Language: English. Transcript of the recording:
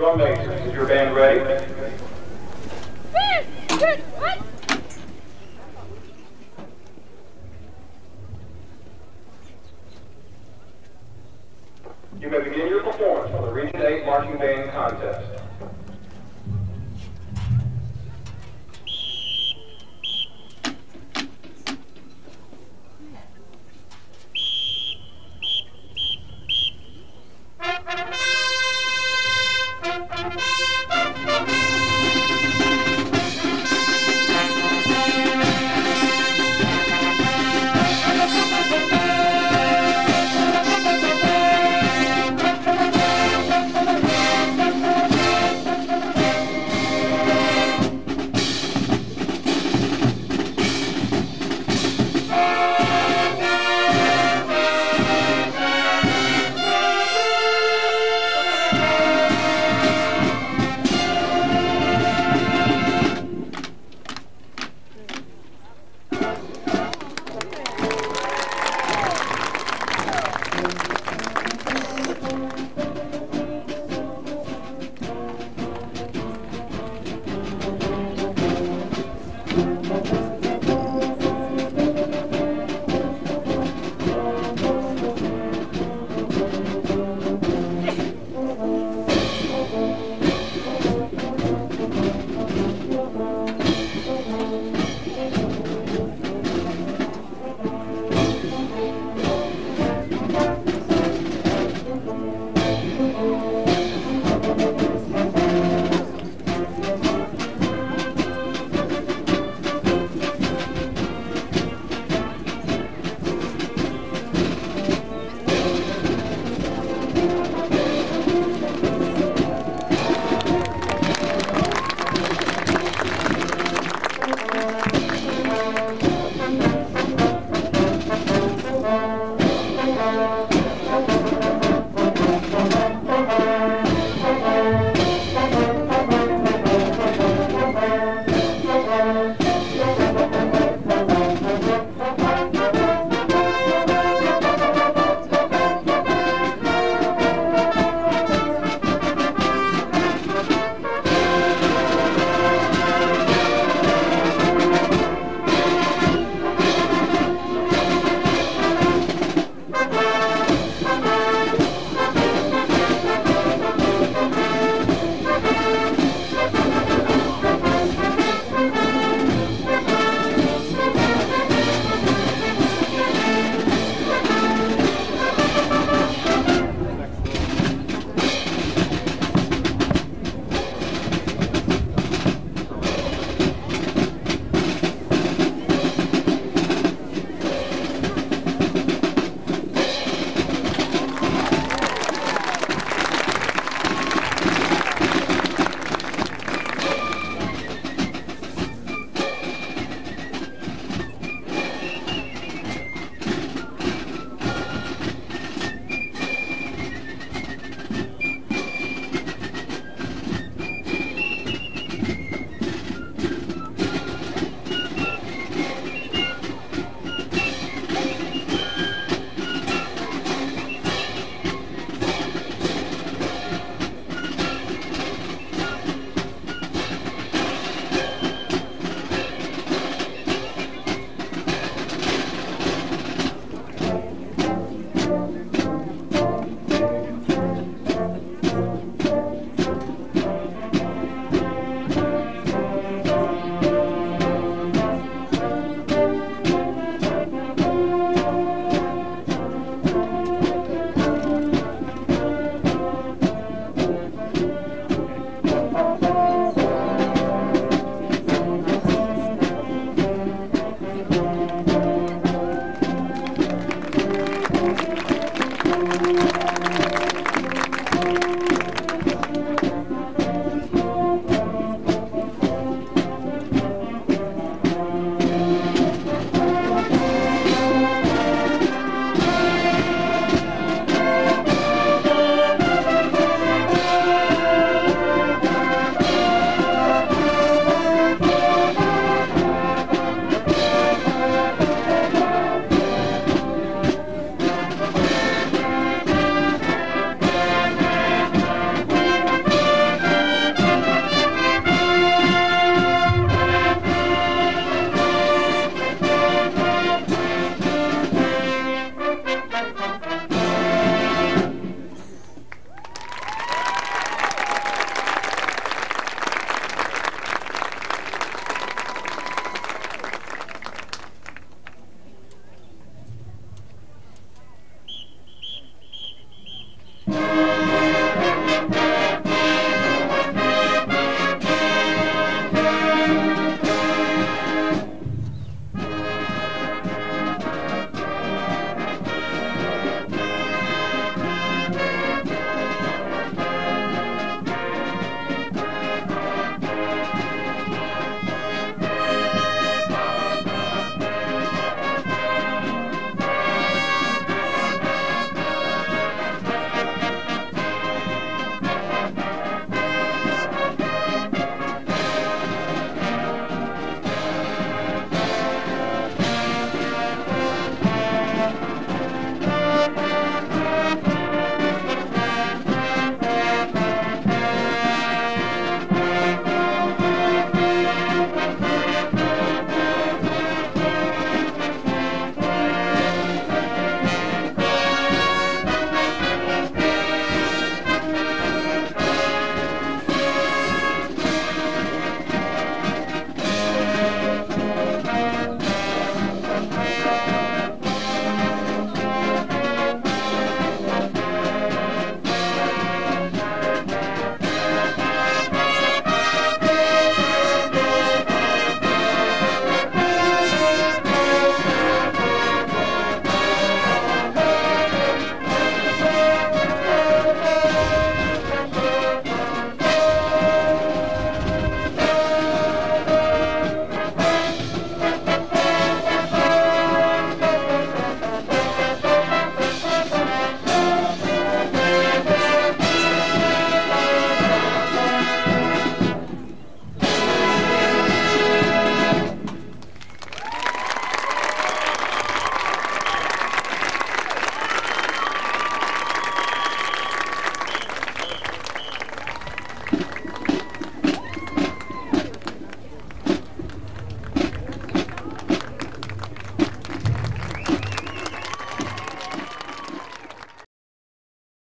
Drum is your band ready? You may begin your performance for the Region 8 Marching Band Contest.